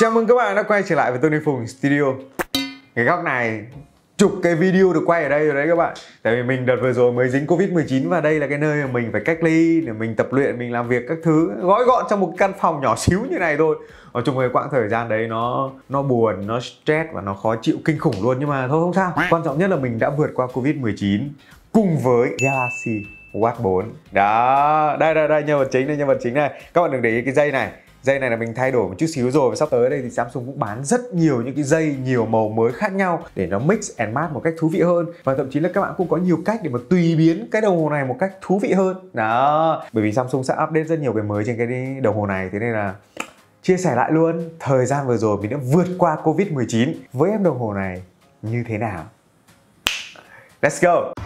Chào mừng các bạn đã quay trở lại với Tony Phùng Studio. Cái góc này chụp cái video được quay ở đây rồi đấy các bạn. Tại vì mình đợt vừa rồi mới dính Covid-19 và đây là cái nơi mà mình phải cách ly để mình tập luyện, mình làm việc các thứ. Gói gọn trong một căn phòng nhỏ xíu như này thôi. Nói chung cái quãng thời gian đấy nó nó buồn, nó stress và nó khó chịu kinh khủng luôn. Nhưng mà thôi không sao. Quan trọng nhất là mình đã vượt qua Covid-19 cùng với Galaxy Watch 4 Đó, đây đây đây nhân vật chính đây nhân vật chính này Các bạn đừng để ý cái dây này. Dây này là mình thay đổi một chút xíu rồi và sắp tới đây thì Samsung cũng bán rất nhiều những cái dây nhiều màu mới khác nhau để nó mix and match một cách thú vị hơn. Và thậm chí là các bạn cũng có nhiều cách để mà tùy biến cái đồng hồ này một cách thú vị hơn. Đó, bởi vì Samsung sẽ update rất nhiều cái mới trên cái đồng hồ này. Thế nên là chia sẻ lại luôn, thời gian vừa rồi mình đã vượt qua Covid-19 với em đồng hồ này như thế nào? Let's go!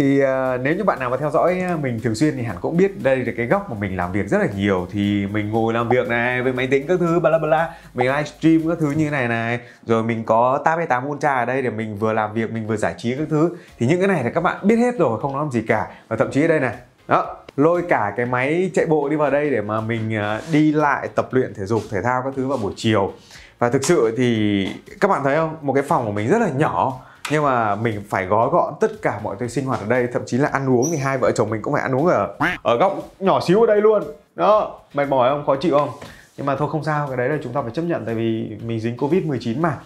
Thì uh, nếu như bạn nào mà theo dõi ờ, mình thường xuyên thì hẳn cũng biết đây là cái góc mà mình làm việc rất là nhiều. Thì mình ngồi làm việc này với máy tính các thứ bla bla mình livestream các thứ như thế này này. Rồi mình có tab 8 ultra ở đây để mình vừa làm việc mình vừa giải trí các thứ. Thì những cái này thì các bạn biết hết rồi không nói làm gì cả. Và thậm chí ở đây này đó lôi cả cái máy chạy bộ đi vào đây để mà mình uh, đi lại tập luyện thể dục thể thao các thứ vào buổi chiều. Và thực sự thì các bạn thấy không? Một cái phòng của mình rất là nhỏ nhưng mà mình phải gói gọn tất cả mọi thứ sinh hoạt ở đây, thậm chí là ăn uống thì hai vợ chồng mình cũng phải ăn uống ở ở góc nhỏ xíu ở đây luôn. Đó, mệt mỏi không? Khó chịu không? Nhưng mà thôi, không sao, cái đấy là chúng ta phải chấp nhận, tại vì mình dính covid 19 mà.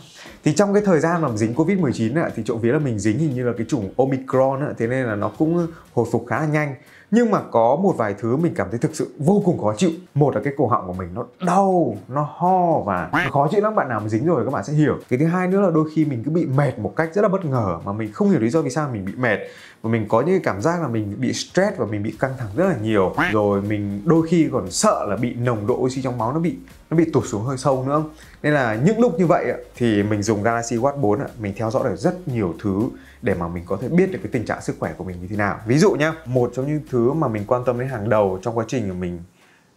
Thì trong cái thời gian mà dính covid 19 thì trộm vía là mình dính hình như là cái chủng omicron thế nên là nó cũng hồi phục khá là nhanh nhưng mà có một vài thứ mình cảm thấy thực sự vô cùng khó chịu. Một là cái cổ họng của mình nó đau, nó ho và nó khó chịu lắm. Bạn nào mà dính rồi các bạn sẽ hiểu. Cái thứ hai nữa là đôi khi mình cứ bị mệt một cách rất là bất ngờ mà mình không hiểu lý do vì sao mình bị mệt. Và mình có những cái cảm giác là mình bị stress và mình bị căng thẳng rất là nhiều. Rồi mình đôi khi còn sợ là bị nồng độ oxy trong máu nó bị nó bị tụt xuống hơi sâu nữa. Nên là những lúc như vậy thì mình dùng Galaxy Watch 4 mình theo dõi được rất nhiều thứ để mà mình có thể biết được cái tình trạng sức khỏe của mình như thế nào. Ví dụ nhá, một trong những thứ mà mình quan tâm đến hàng đầu trong quá trình của mình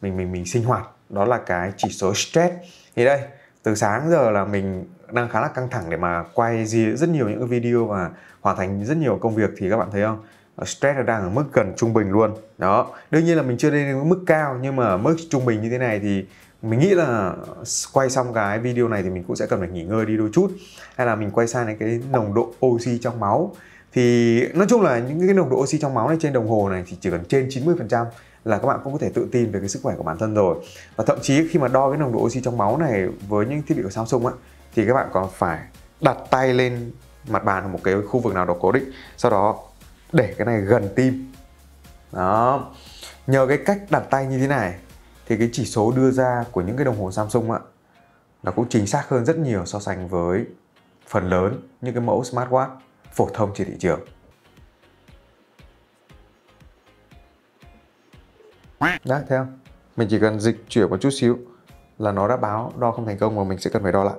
mình mình mình sinh hoạt, đó là cái chỉ số stress. Thì đây, từ sáng giờ là mình đang khá là căng thẳng để mà quay gì rất nhiều những cái video và hoàn thành rất nhiều công việc thì các bạn thấy không? Ờ, stress đang ở mức gần trung bình luôn. Đó, đương nhiên là mình chưa lên mức cao, nhưng mà mức trung bình như thế này thì mình nghĩ là quay xong cái video này thì mình cũng sẽ cần phải nghỉ ngơi đi đôi chút. Hay là mình quay sang cái nồng độ oxy trong máu thì nói chung là những cái nồng độ oxy trong máu này trên đồng hồ này thì chỉ cần trên 90% là các bạn cũng có thể tự tin về cái sức khỏe của bản thân rồi. Và thậm chí khi mà đo cái nồng độ oxy trong máu này với những thiết bị của Samsung á, thì các bạn còn phải đặt tay lên mặt bàn ở một cái khu vực nào đó cố định, sau đó để cái này gần tim. Đó. Nhờ cái cách đặt tay như thế này thì cái chỉ số đưa ra của những cái đồng hồ Samsung ạ nó cũng chính xác hơn rất nhiều so sánh với phần lớn những cái mẫu smartwatch phổ thông trên thị trường. Đấy, thấy không? Mình chỉ cần dịch chuyển một chút xíu là nó đã báo đo không thành công và mình sẽ cần phải đo lại.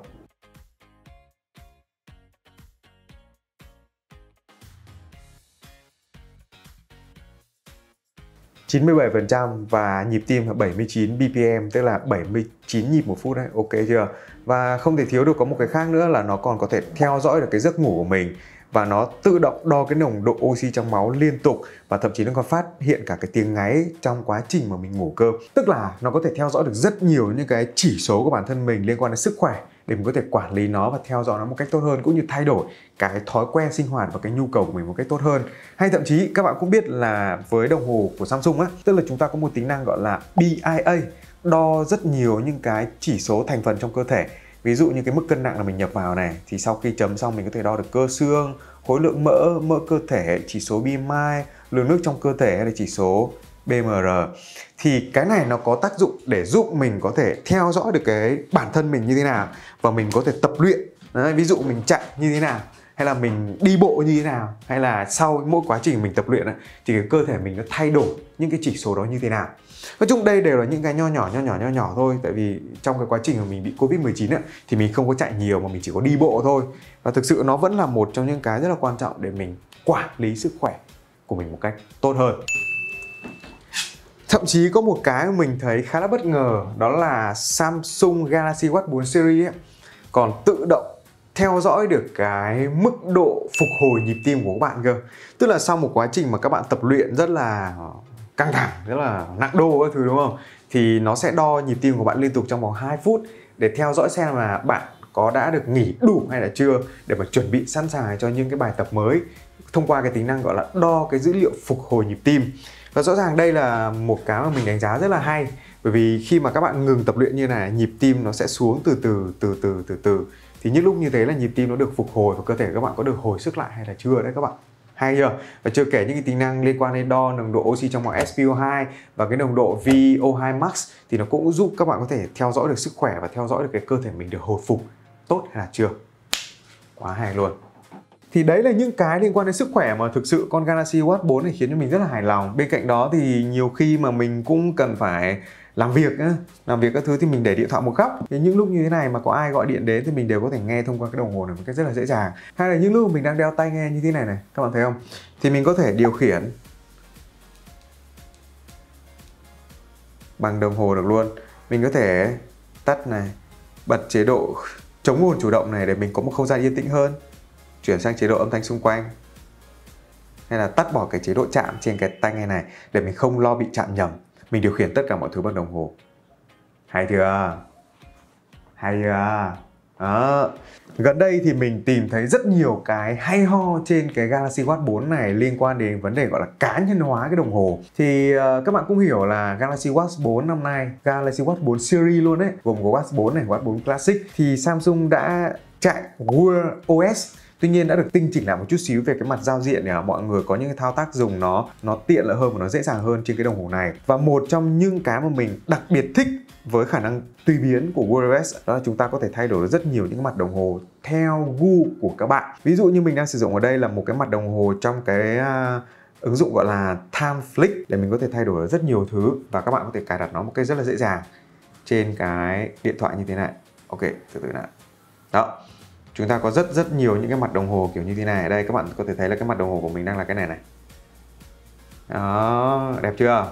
97% và nhịp tim là 79 BPM tức là 79 nhịp một phút đấy ok chưa và không thể thiếu được có một cái khác nữa là nó còn có thể theo dõi được cái giấc ngủ của mình và nó tự động đo cái nồng độ oxy trong máu liên tục và thậm chí nó còn phát hiện cả cái tiếng ngáy trong quá trình mà mình ngủ cơ. Tức là nó có thể theo dõi được rất nhiều những cái chỉ số của bản thân mình liên quan đến sức khỏe để mình có thể quản lý nó và theo dõi nó một cách tốt hơn, cũng như thay đổi cái thói quen sinh hoạt và cái nhu cầu của mình một cách tốt hơn. Hay thậm chí các bạn cũng biết là với đồng hồ của Samsung á, tức là chúng ta có một tính năng gọi là BIA đo rất nhiều những cái chỉ số thành phần trong cơ thể ví dụ như cái mức cân nặng là mình nhập vào này thì sau khi chấm xong mình có thể đo được cơ xương khối lượng mỡ mỡ cơ thể chỉ số BMI lượng nước trong cơ thể hay là chỉ số BMR thì cái này nó có tác dụng để giúp mình có thể theo dõi được cái bản thân mình như thế nào và mình có thể tập luyện. Đấy, ví dụ mình chạy như thế nào hay là mình đi bộ như thế nào hay là sau mỗi quá trình mình tập luyện thì cái cơ thể mình nó thay đổi những cái chỉ số đó như thế nào. Nói chung đây đều là những cái nho nhỏ nho nhỏ nho nhỏ thôi. Tại vì trong cái quá trình mà mình bị covid 19 ấy, thì mình không có chạy nhiều mà mình chỉ có đi bộ thôi. Và thực sự nó vẫn là một trong những cái rất là quan trọng để mình quản lý sức khỏe của mình một cách tốt hơn. Thậm chí có một cái mình thấy khá là bất ngờ đó là Samsung Galaxy Watch 4 series ấy, còn tự động theo dõi được cái mức độ phục hồi nhịp tim của các bạn cơ. Tức là sau một quá trình mà các bạn tập luyện rất là căng thẳng, rất là nặng đô các thứ, đúng không? Thì nó sẽ đo nhịp tim của bạn liên tục trong vòng 2 phút để theo dõi xem là bạn có đã được nghỉ đủ hay là chưa để mà chuẩn bị sẵn sàng cho những cái bài tập mới thông qua cái tính năng gọi là đo cái dữ liệu phục hồi nhịp tim. Và rõ ràng đây là một cái mà mình đánh giá rất là hay, bởi vì khi mà các bạn ngừng tập luyện như này, nhịp tim nó sẽ xuống từ từ từ từ từ từ thì những lúc như thế là nhịp tim nó được phục hồi và cơ thể các bạn có được hồi sức lại hay là chưa đấy các bạn? Hay chưa? Và chưa kể những cái tính năng liên quan đến đo nồng độ oxy trong máu SpO2 và cái nồng độ VO2 max thì nó cũng giúp các bạn có thể theo dõi được sức khỏe và theo dõi được cái cơ thể mình được hồi phục tốt hay là chưa? Quá hay luôn. Thì đấy là những cái liên quan đến sức khỏe mà thực sự con Galaxy Watch 4 này khiến cho mình rất là hài lòng. Bên cạnh đó thì nhiều khi mà mình cũng cần phải làm việc á, làm việc các thứ thì mình để điện thoại một góc. Thì những lúc như thế này mà có ai gọi điện đến thì mình đều có thể nghe thông qua cái đồng hồ này một cách rất là dễ dàng. Hay là những lúc mình đang đeo tai nghe như thế này này các bạn thấy không? Thì mình có thể điều khiển bằng đồng hồ được luôn. Mình có thể tắt này bật chế độ chống ồn chủ động này để mình có một không gian yên tĩnh hơn. Chuyển sang chế độ âm thanh xung quanh. Hay là tắt bỏ cái chế độ chạm trên cái tai nghe này để mình không lo bị chạm nhầm mình điều khiển tất cả mọi thứ bằng đồng hồ hay chưa hay chưa đó. Gần đây thì mình tìm thấy rất nhiều cái hay ho trên cái Galaxy Watch 4 này liên quan đến vấn đề gọi là cá nhân hóa cái đồng hồ. Thì uh, các bạn cũng hiểu là Galaxy Watch 4 năm nay, Galaxy Watch 4 series luôn đấy, gồm có Watch 4 này, Watch 4 Classic thì Samsung đã chạy Wear OS tuy nhiên đã được tinh chỉnh lại một chút xíu về cái mặt giao diện để mọi người có những cái thao tác dùng nó nó tiện lợi hơn và nó dễ dàng hơn trên cái đồng hồ này. Và một trong những cái mà mình đặc biệt thích với khả năng tùy biến của Wear OS đó là chúng ta có thể thay đổi rất nhiều những mặt đồng hồ theo gu của các bạn. Ví dụ như mình đang sử dụng ở đây là một cái mặt đồng hồ trong cái uh, ứng dụng gọi là Time Flick để mình có thể thay đổi rất nhiều thứ và các bạn có thể cài đặt nó một cách rất là dễ dàng trên cái điện thoại như thế này. Ok từ từ nào. Đó chúng ta có rất rất nhiều những cái mặt đồng hồ kiểu như thế này. Ở đây các bạn có thể thấy là cái mặt đồng hồ của mình đang là cái này này. Đó đẹp chưa?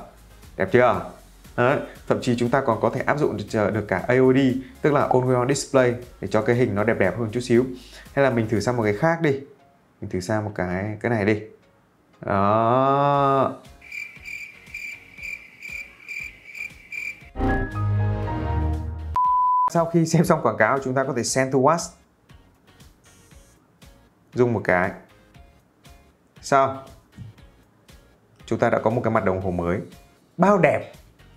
Đẹp chưa? Đó. thậm chí chúng ta còn có thể áp dụng được, được cả AOD tức là on On Display để cho cái hình nó đẹp đẹp hơn chút xíu. Hay là mình thử sang một cái khác đi. Mình thử sang một cái cái này đi. Đó. Sau khi xem xong quảng cáo chúng ta có thể send to watch dung một cái. Sao? Chúng ta đã có một cái mặt đồng hồ mới. Bao đẹp,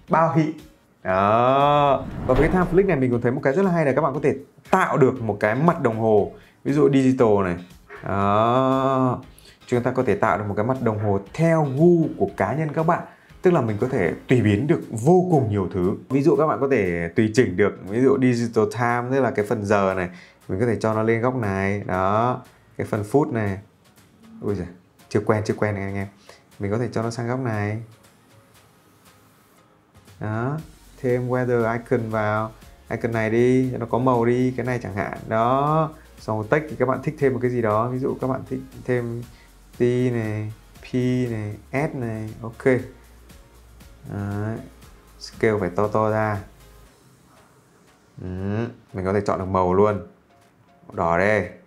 bao hị. Đó. Và với cái time flick này mình còn thấy một cái rất là hay là các bạn có thể tạo được một cái mặt đồng hồ. Ví dụ digital này. Đó. Chúng ta có thể tạo được một cái mặt đồng hồ theo gu của cá nhân các bạn. Tức là mình có thể tùy biến được vô cùng nhiều thứ. Ví dụ các bạn có thể tùy chỉnh được, ví dụ digital time, tức là cái phần giờ này, mình có thể cho nó lên góc này. Đó cái phần phút này. Ui giời, chưa quen chưa quen này anh em. Mình có thể cho nó sang góc này. Đó, thêm weather icon vào. Icon này đi, cho nó có màu đi, cái này chẳng hạn. Đó, xong text thì các bạn thích thêm một cái gì đó. Ví dụ các bạn thích thêm t này, p này, s này, ok. Đấy. scale phải to to ra. Ừ. mình có thể chọn được màu luôn. Đỏ đây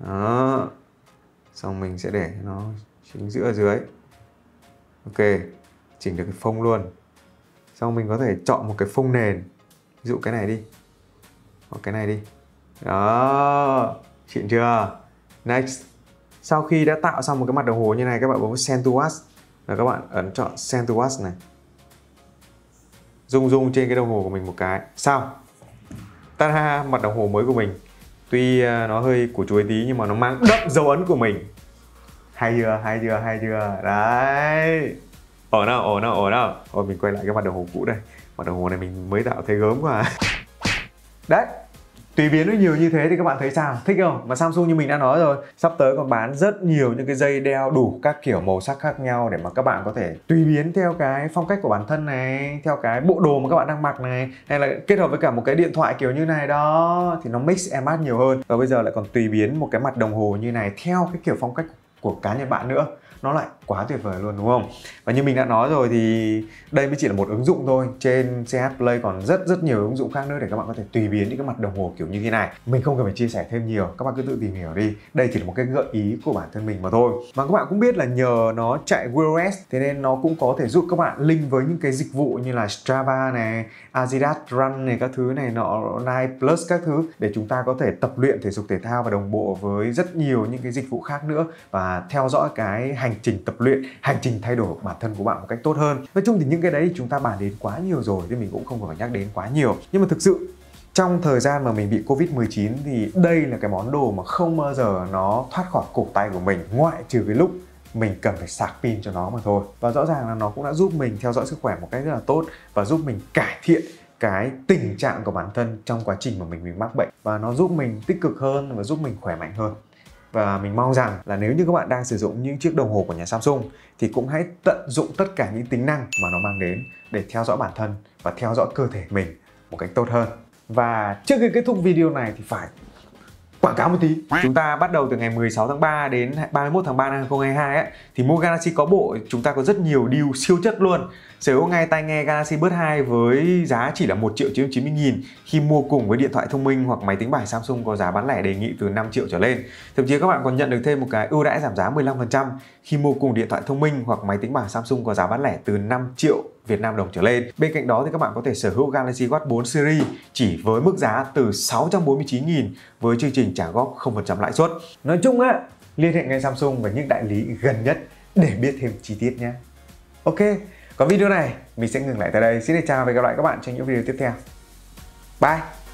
đó. Xong mình sẽ để nó chính giữa dưới. Ok, chỉnh được cái phông luôn. Xong mình có thể chọn một cái phông nền. Ví dụ cái này đi. Hoặc cái này đi. Đó chỉnh chưa? Next. Sau khi đã tạo xong một cái mặt đồng hồ như này, các bạn bấm send to watch và các bạn ấn chọn send to watch này. Rung rung trên cái đồng hồ của mình một cái. Sao? Ta mặt đồng hồ mới của mình tuy à, nó hơi của chuối tí nhưng mà nó mang đậm dấu ấn của mình. Hay chưa hay chưa hay chưa? Đấy. Ổn nào ổn nào ổn nào? Ôi mình quay lại cái mặt đồng hồ cũ đây. Mặt đồng hồ này mình mới tạo thấy gớm quá à. đấy tùy biến nó nhiều như thế thì các bạn thấy sao? Thích không? Mà Samsung như mình đã nói rồi, sắp tới còn bán rất nhiều những cái dây đeo đủ các kiểu màu sắc khác nhau để mà các bạn có thể tùy biến theo cái phong cách của bản thân này, theo cái bộ đồ mà các bạn đang mặc này, hay là kết hợp với cả một cái điện thoại kiểu như này đó thì nó mix em match nhiều hơn. Và bây giờ lại còn tùy biến một cái mặt đồng hồ như này theo cái kiểu phong cách của cá nhân bạn nữa nó lại quá tuyệt vời luôn, đúng không? Và như mình đã nói rồi thì đây mới chỉ là một ứng dụng thôi. Trên CH Play còn rất rất nhiều ứng dụng khác nữa để các bạn có thể tùy biến những cái mặt đồng hồ kiểu như thế này. Mình không cần phải chia sẻ thêm nhiều, các bạn cứ tự tìm hiểu đi. Đây chỉ là một cái gợi ý của bản thân mình mà thôi. Mà các bạn cũng biết là nhờ nó chạy Wear OS thế nên nó cũng có thể giúp các bạn link với những cái dịch vụ như là Strava này, Adidas Run này các thứ này, nọ, Nike Plus các thứ để chúng ta có thể tập luyện thể dục thể thao và đồng bộ với rất nhiều những cái dịch vụ khác nữa và theo dõi cái hành hành trình tập luyện, hành trình thay đổi bản thân của bạn một cách tốt hơn. Nói chung thì những cái đấy chúng ta bàn đến quá nhiều rồi thì mình cũng không phải nhắc đến quá nhiều. Nhưng mà thực sự, trong thời gian mà mình bị Covid-19 thì đây là cái món đồ mà không bao giờ nó thoát khỏi cổ tay của mình, ngoại trừ cái lúc mình cần phải sạc pin cho nó mà thôi. Và rõ ràng là nó cũng đã giúp mình theo dõi sức khỏe một cách rất là tốt và giúp mình cải thiện cái tình trạng của bản thân trong quá trình mà mình bị mắc bệnh. Và nó giúp mình tích cực hơn và giúp mình khỏe mạnh hơn và mình mong rằng là nếu như các bạn đang sử dụng những chiếc đồng hồ của nhà Samsung thì cũng hãy tận dụng tất cả những tính năng mà nó mang đến để theo dõi bản thân và theo dõi cơ thể mình một cách tốt hơn. Và trước khi kết thúc video này thì phải quảng cáo một tí. Chúng ta bắt đầu từ ngày 16 tháng 3 đến 31 tháng 3 năm 2022 ấy, thì mua Galaxy có bộ chúng ta có rất nhiều deal siêu chất luôn. Sở hữu ngay tai nghe Galaxy Buds 2 với giá chỉ là 1 triệu 990 nghìn khi mua cùng với điện thoại thông minh hoặc máy tính bảng Samsung có giá bán lẻ đề nghị từ 5 triệu trở lên. Thậm chí các bạn còn nhận được thêm một cái ưu đãi giảm giá 15% khi mua cùng điện thoại thông minh hoặc máy tính bảng Samsung có giá bán lẻ từ 5 triệu Việt Nam đồng trở lên. Bên cạnh đó thì các bạn có thể sở hữu Galaxy Watch 4 series chỉ với mức giá từ 649.000 với chương trình trả góp 0% lãi suất. Nói chung á, liên hệ ngay Samsung và những đại lý gần nhất để biết thêm chi tiết nhé. Ok, còn video này mình sẽ ngừng lại tại đây. Xin chào và hẹn gặp lại các bạn trong những video tiếp theo. Bye!